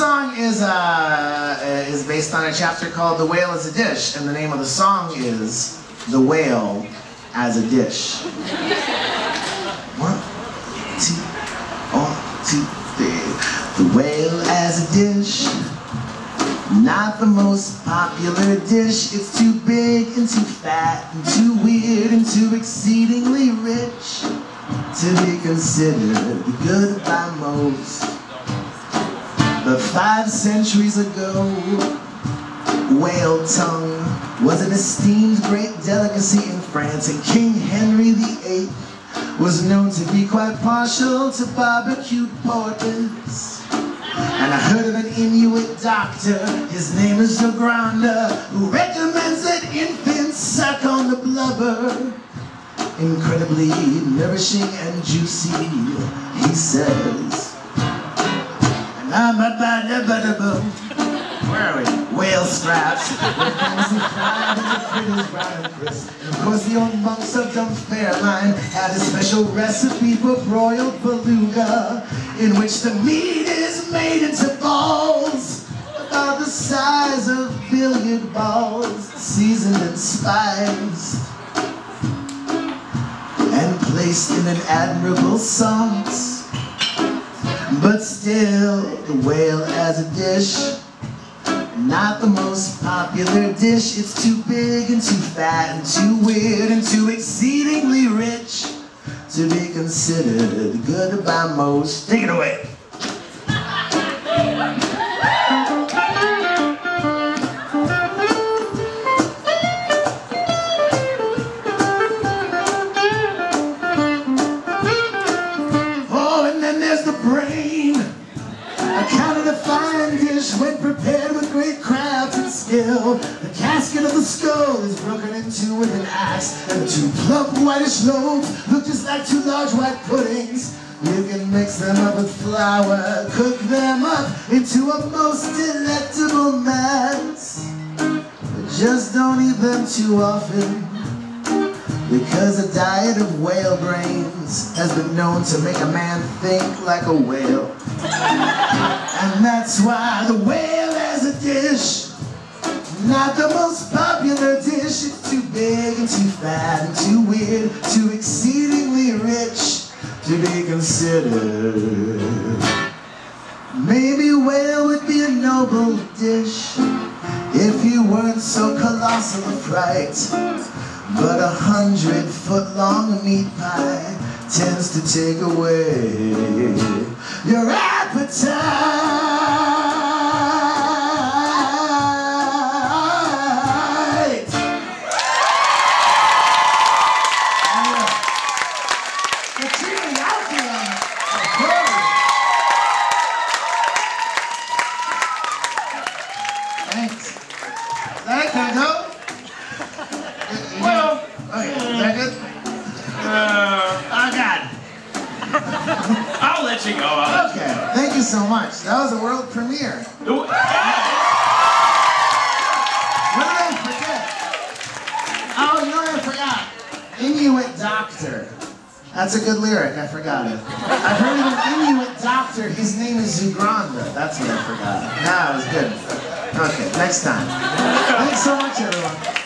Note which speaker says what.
Speaker 1: song is uh, is based on a chapter called "The Whale as a Dish," and the name of the song is "The Whale as a Dish." One, two, one, two, three. The whale as a dish. Not the most popular dish. It's too big and too fat and too weird and too exceedingly rich to be considered good by most. But five centuries ago, whale tongue was an esteemed great delicacy in France, and King Henry VIII was known to be quite partial to barbecued porters. And I heard of an Inuit doctor, his name is Zogranda, who recommends that infants suck on the blubber. Incredibly nourishing and juicy, he says. And I'm a boom. Where are we? Whale scraps. Of course, the old monks of Dunfermline had a special recipe for broiled beluga, in which the meat is made into balls about the size of billiard balls, seasoned and spiced, and placed in an admirable sauce. But still, the whale as a dish not the most popular dish, it's too big and too fat and too weird and too exceedingly rich to be considered good by most. Take it away. The casket of the skull is broken into with an axe, and two plump whitish lobes look just like two large white puddings. You can mix them up with flour, cook them up into a most delectable mess. But just don't eat them too often. Because a diet of whale brains has been known to make a man think like a whale. And that's why the whale as a dish, not the most popular dish. It's too big and too fat and too weird, too exceedingly rich to be considered. Maybe whale would be a noble dish if you weren't so colossal of fright. But a hundred foot long meat pie tends to take away your appetite. That can go.
Speaker 2: Well,
Speaker 1: Okay, is that good?
Speaker 2: uh,
Speaker 1: Oh God.
Speaker 2: I'll let you go. I'll
Speaker 1: Okay, thank you so much. That was a world premiere.
Speaker 2: you.
Speaker 1: What did I forget? Oh, you know what I forgot? Inuit doctor. That's a good lyric. I forgot it. I've heard of an Inuit doctor. His name is Zogranda. That's what I forgot. Nah, it was good. Okay, next time. Thanks so much, everyone.